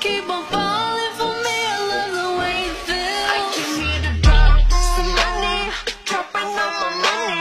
keep on falling for me. Money.